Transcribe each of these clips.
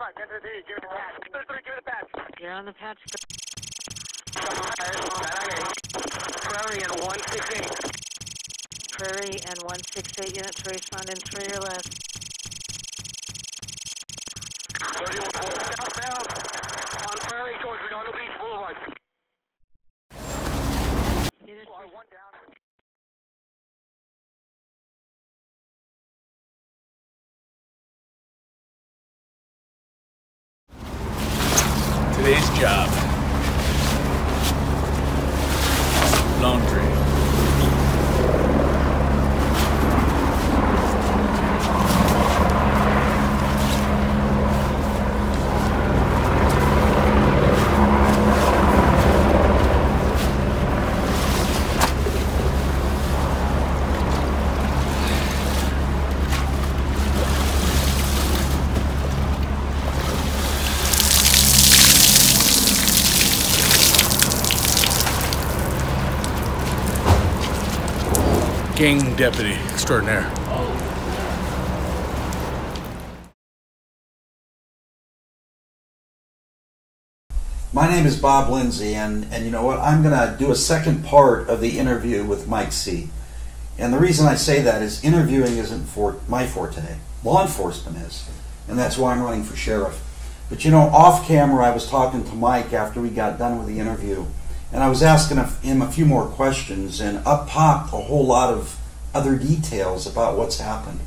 5, 10 to 3, give me the patch. 10 to 3, give me the patch. You're on the patch. Prairie and 168. Prairie and 168 units respond in 3 or less. 31 southbound on Prairie towards Redondo Beach Boulevard. Units Boulevard, one down. Today's job. Gang deputy extraordinaire. My name is Bob Lindsey, and, and you know what? I'm going to do a second part of the interview with Mike C. And the reason I say that is interviewing isn't for my forte. Law enforcement is, and that's why I'm running for sheriff. But you know, off camera, I was talking to Mike after we got done with the interview, and I was asking him a few more questions, and up popped a whole lot of other details about what's happened.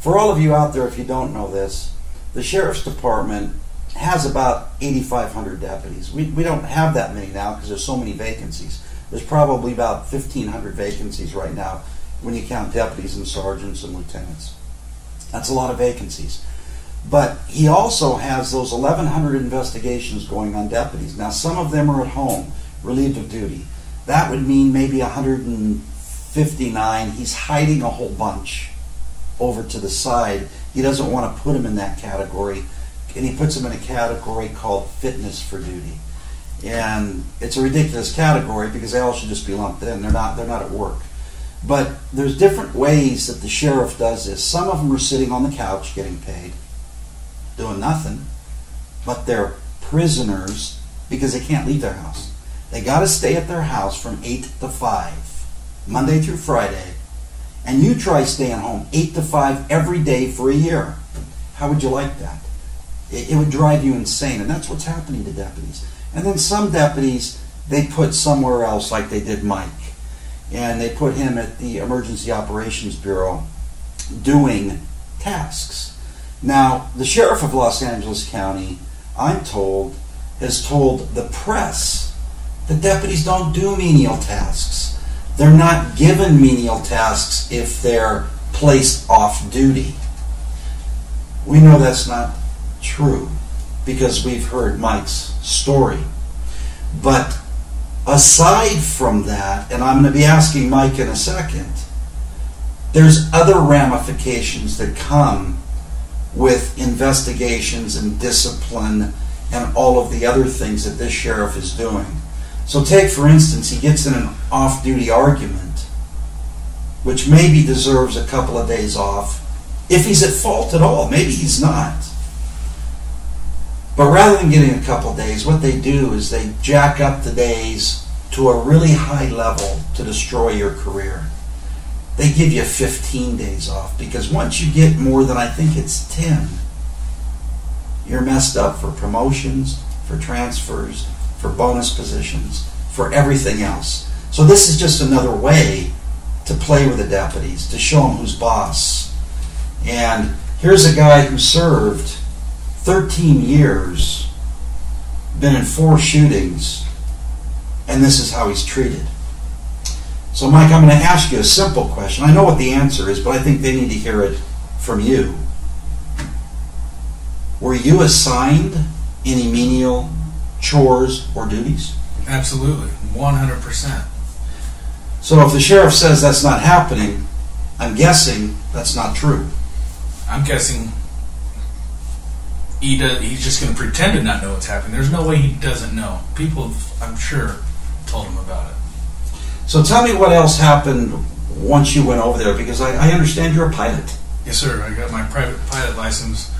For all of you out there, if you don't know this, the sheriff's department has about 8,500 deputies. We, we don't have that many now because there's so many vacancies. There's probably about 1,500 vacancies right now when you count deputies and sergeants and lieutenants. That's a lot of vacancies. But he also has those 1,100 investigations going on deputies. Now, some of them are at home, relieved of duty. That would mean maybe 159. He's hiding a whole bunch over to the side. He doesn't want to put them in that category and he puts them in a category called fitness for duty. And it's a ridiculous category because they all should just be lumped in. They're not. They're not at work. But there's different ways that the sheriff does this. Some of them are sitting on the couch getting paid, doing nothing, but they're prisoners because they can't leave their house. They got to stay at their house from eight to five, Monday through Friday. And you try staying home eight to five every day for a year. How would you like that? it, it would drive you insane. And that's what's happening to deputies. And then some deputies they put somewhere else, like they did Mike, and they put him at the Emergency Operations Bureau doing tasks. Now, the sheriff of Los Angeles County, I'm told, has told the press that deputies don't do menial tasks. They're not given menial tasks if they're placed off duty. We know that's not true because we've heard Mike's story. But aside from that, and I'm going to be asking Mike in a second, there's other ramifications that come with investigations and discipline and all of the other things that this sheriff is doing. So, take for instance, he gets in an off duty argument, which maybe deserves a couple of days off, if he's at fault at all. Maybe he's not. But rather than getting a couple days, what they do is they jack up the days to a really high level to destroy your career. They give you 15 days off because once you get more than I think it's 10, you're messed up for promotions, for transfers, for bonus positions, for everything else. So this is just another way to play with the deputies, to show them who's boss. And here's a guy who served 13 years, been in four shootings, and this is how he's treated. So, Mike, I'm going to ask you a simple question. I know what the answer is, but I think they need to hear it from you. Were you assigned any menial chores or duties? Absolutely, 100%. So, if the sheriff says that's not happening, I'm guessing that's not true. I'm guessing he does, he's just going to pretend to not know what's happening. There's no way he doesn't know. People, have, I'm sure, told him about it. So, tell me what else happened once you went over there, because I, I understand you're a pilot. Yes, sir. I got my private pilot license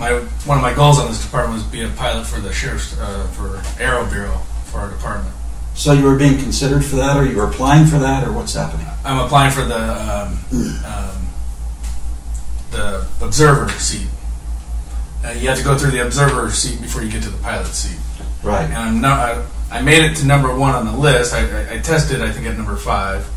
my one of my goals on this department was be a pilot for the sheriff's uh, for Aero Bureau for our department. So you were being considered for that, or you were applying for that, or what's happening? I'm applying for the um, um, the observer seat. Uh, you have to go through the observer seat before you get to the pilot seat. Right. And I'm not, I, I made it to number one on the list. I, I, I tested, I think, at number five.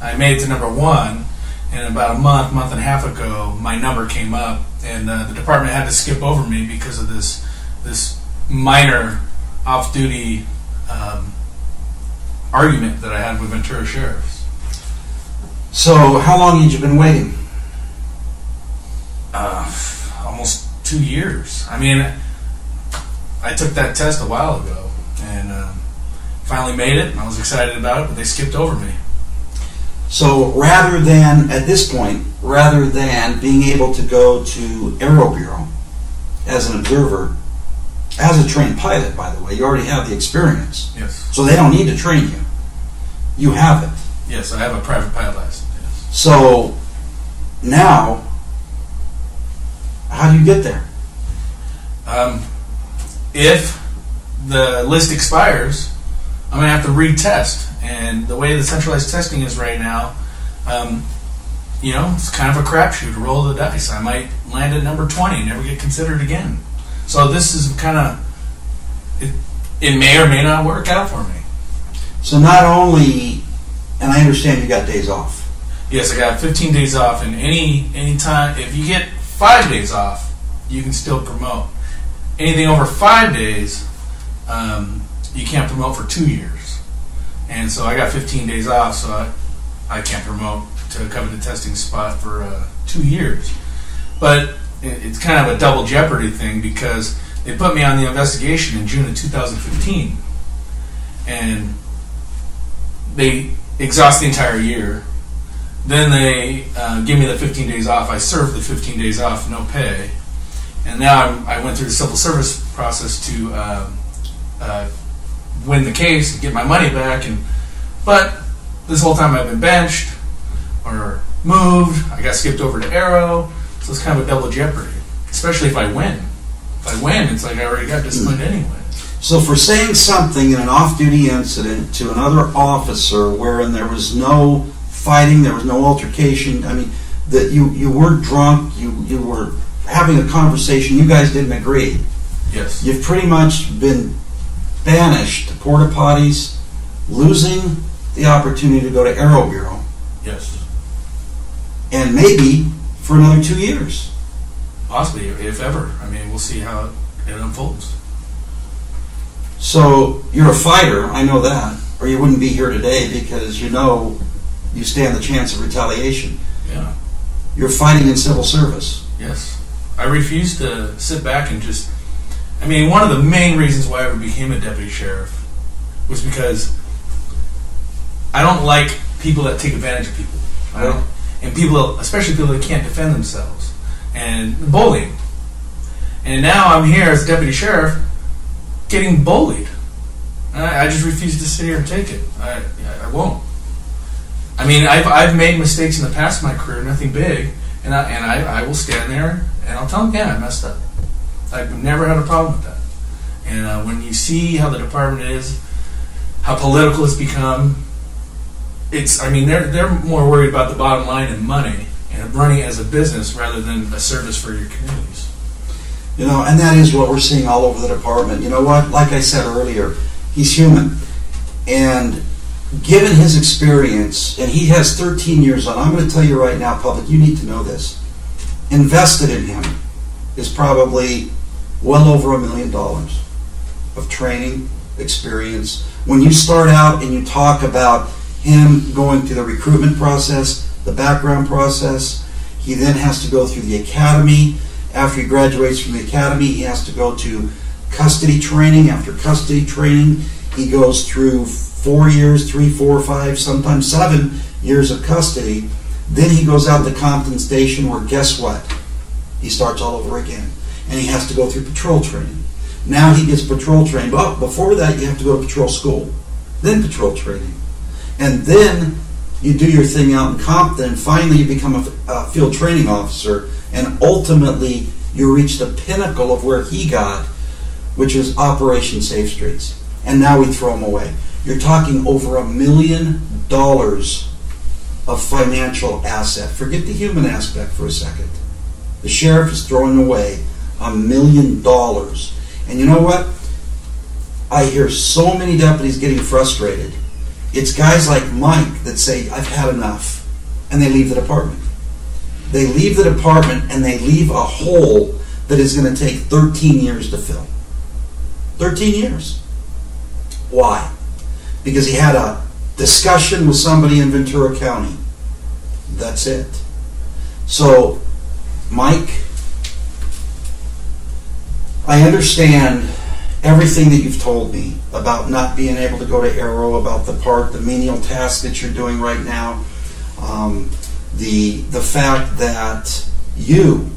I made it to number one, and about a month, month and a half ago, my number came up, and uh, the department had to skip over me because of this this minor off-duty um, argument that I had with Ventura sheriffs. So how long had you been waiting? Uh, almost two years. I mean, I took that test a while ago, and um, finally made it, and I was excited about it, but they skipped over me. So rather than, at this point, rather than being able to go to Aero Bureau as an observer, as a trained pilot, by the way, you already have the experience. Yes. So they don't need to train you. You have it. Yes, I have a private pilot license. Yes. So now, how do you get there? Um, if the list expires, I'm going to have to retest. And the way the centralized testing is right now, um, you know, it's kind of a crapshoot, a roll of the dice. I might land at number 20 and never get considered again. So this is kind of, it, it may or may not work out for me. So not only, and I understand you got days off. Yes, I got 15 days off, and any any time if you get five days off, you can still promote. Anything over five days, um, you can't promote for two years. And so I got 15 days off, so I, I can't promote to a coveted testing spot for uh, two years. But it, it's kind of a double jeopardy thing because they put me on the investigation in June of 2015, and they exhaust the entire year. Then they uh, give me the 15 days off. I served the 15 days off, no pay, and now I'm, I went through the civil service process to um, uh, win the case and get my money back. And but this whole time I've been benched or moved. I got skipped over to Aero, so it's kind of a double jeopardy. Especially if I win. If I win, it's like I already got disciplined hmm. anyway. So for saying something in an off-duty incident to another officer wherein there was no fighting, there was no altercation, I mean, that you, you weren't drunk, you, you were having a conversation, you guys didn't agree. Yes. You've pretty much been banished to porta potties, losing the opportunity to go to Aero Bureau, Yes. and maybe for another two years. Possibly, if ever. I mean, we'll see how it, it unfolds. So you're a fighter, I know that, or you wouldn't be here today because you know you stand the chance of retaliation. Yeah. You're fighting in civil service. Yes. I refuse to sit back and just. I mean, one of the main reasons why I ever became a deputy sheriff was because I don't like people that take advantage of people. I don't, and people, especially people that can't defend themselves, and bullying. And now I'm here as deputy sheriff, getting bullied. I, I just refuse to sit here and take it. I, I won't. I mean, I've, I've made mistakes in the past of my career, nothing big, and I, and I, I will stand there and I'll tell them, yeah, I messed up. I've never had a problem with that. And uh, when you see how the department is, how political it's become, it's, I mean, they're, they're more worried about the bottom line and money and running as a business rather than a service for your communities. You know, and that is what we're seeing all over the department. You know what? Like I said earlier, he's human. And given his experience, and he has 13 years on, I'm going to tell you right now, public, you need to know this. Invested in him is probably well over a million dollars of training, experience. When you start out and you talk about him going through the recruitment process, the background process, he then has to go through the academy. After he graduates from the academy, he has to go to custody training. After custody training, he goes through four years, three, four, five, sometimes seven years of custody. Then he goes out to Compton Station, where guess what? He starts all over again. And he has to go through patrol training. Now he gets patrol training. But before that, you have to go to patrol school, then patrol training. And then you do your thing out in Compton, and finally you become a, a field training officer, and ultimately You reach the pinnacle of where he got, which was Operation Safe Streets. And now we throw him away. You're talking over a million dollars of financial asset. Forget the human aspect for a second. The sheriff is throwing away a million dollars. And you know what? I hear so many deputies getting frustrated. It's guys like Mike that say, I've had enough. And they leave the department. They leave the department and they leave a hole that is going to take 13 years to fill. 13 years. Why? Because he had a discussion with somebody in Ventura County. That's it. So, Mike, I understand everything that you've told me about not being able to go to Aero, about the part, the menial task that you're doing right now, um, the the fact that you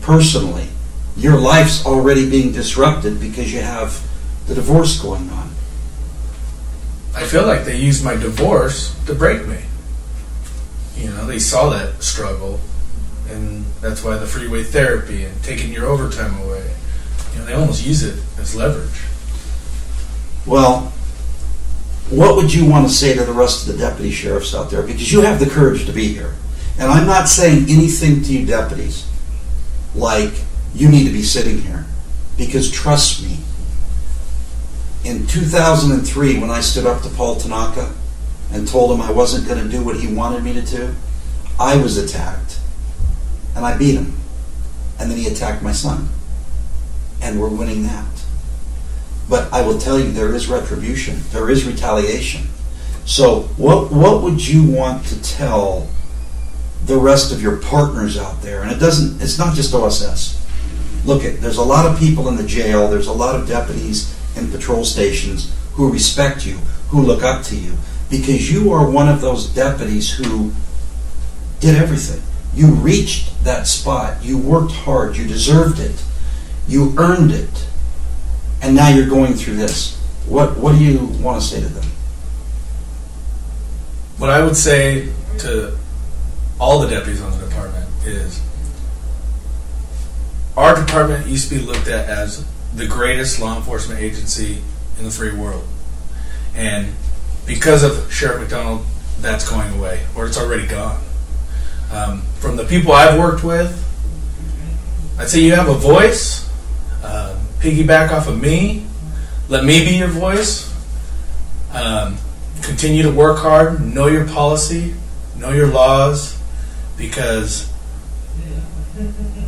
personally, your life's already being disrupted because you have the divorce going on. I feel like they used my divorce to break me. You know, they saw that struggle, and that's why the freeway therapy and taking your overtime away. You know, they almost use it as leverage. Well, what would you want to say to the rest of the deputy sheriffs out there? Because you have the courage to be here. And I'm not saying anything to you deputies like you need to be sitting here. Because trust me, in 2003, when I stood up to Paul Tanaka and told him I wasn't going to do what he wanted me to do, I was attacked. And I beat him. And then he attacked my son. And we're winning that. But I will tell you, there is retribution, there is retaliation. So, what, what would you want to tell the rest of your partners out there? And it doesn't, it's not just OSS. Look, at there's a lot of people in the jail, there's a lot of deputies in patrol stations who respect you, who look up to you, because you are one of those deputies who did everything. You reached that spot, you worked hard, you deserved it, you earned it, and now you're going through this. What, what do you want to say to them? What I would say to all the deputies on the department is our department used to be looked at as the greatest law enforcement agency in the free world. And because of Sheriff McDonnell, that's going away, or it's already gone. Um, from the people I've worked with, I'd say you have a voice, um, piggyback off of me, let me be your voice, um, continue to work hard, know your policy, know your laws, because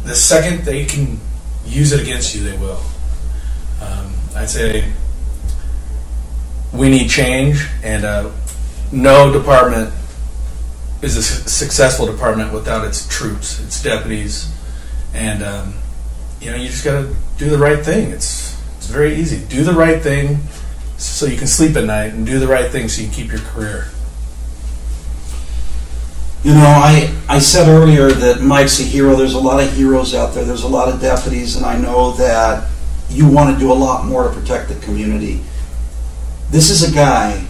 the second they can use it against you, they will. Um, I'd say we need change, and uh, no department is a su- successful department without its troops, its deputies, and um, you know you just got to do the right thing. It's it's very easy. Do the right thing so you can sleep at night, and do the right thing so you can keep your career. You know, I, I said earlier that Mike's a hero. There's a lot of heroes out there. There's a lot of deputies, and I know that you want to do a lot more to protect the community. This is a guy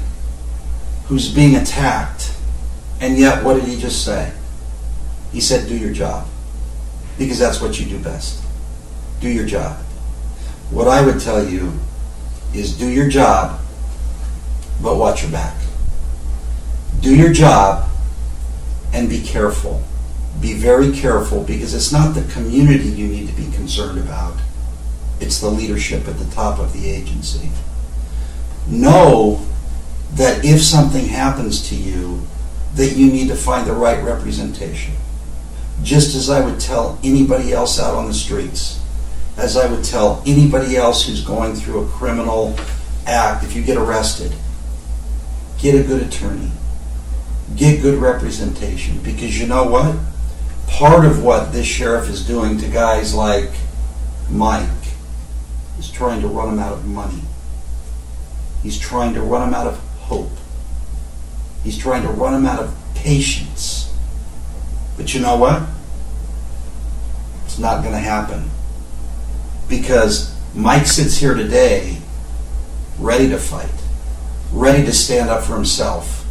who's being attacked, and yet what did he just say? He said, Do your job. Because that's what you do best. Do your job. What I would tell you is do your job, but watch your back. Do your job and be careful. Be very careful because it's not the community you need to be concerned about. It's the leadership at the top of the agency. Know that if something happens to you, that you need to find the right representation. Just as I would tell anybody else out on the streets, as I would tell anybody else who's going through a criminal act, if you get arrested, get a good attorney get good representation because you know what? Part of what this sheriff is doing to guys like Mike is trying to run them out of money. He's trying to run them out of hope. He's trying to run them out of patience. But you know what? It's not going to happen. Because Mike sits here today ready to fight, ready to stand up for himself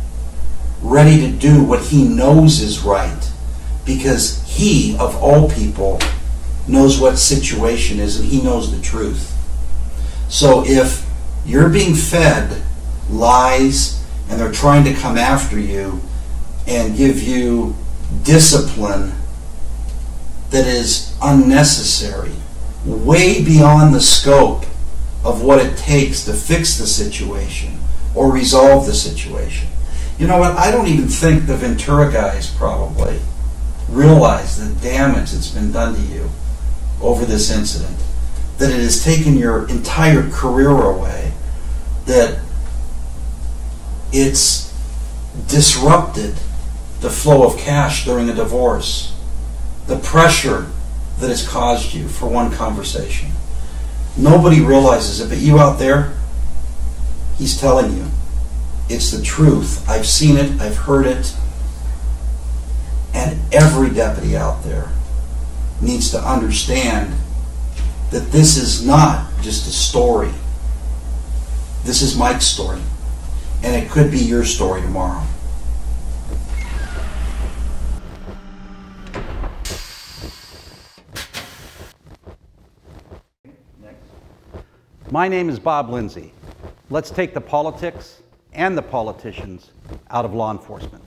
ready to do what he knows is right because he, of all people, knows what situation is and he knows the truth. So if you're being fed lies and they're trying to come after you and give you discipline that is unnecessary, way beyond the scope of what it takes to fix the situation or resolve the situation. You know what? I don't even think the Ventura guys probably realize the damage that's been done to you over this incident. That it has taken your entire career away. That it's disrupted the flow of cash during a divorce. The pressure that has caused you for one conversation. Nobody realizes it, but you out there, he's telling you. It's the truth. I've seen it, I've heard it. And every deputy out there needs to understand that this is not just a story. This is Mike's story. And it could be your story tomorrow. My name is Bob Lindsey. Let's take the politics and the politicians out of law enforcement.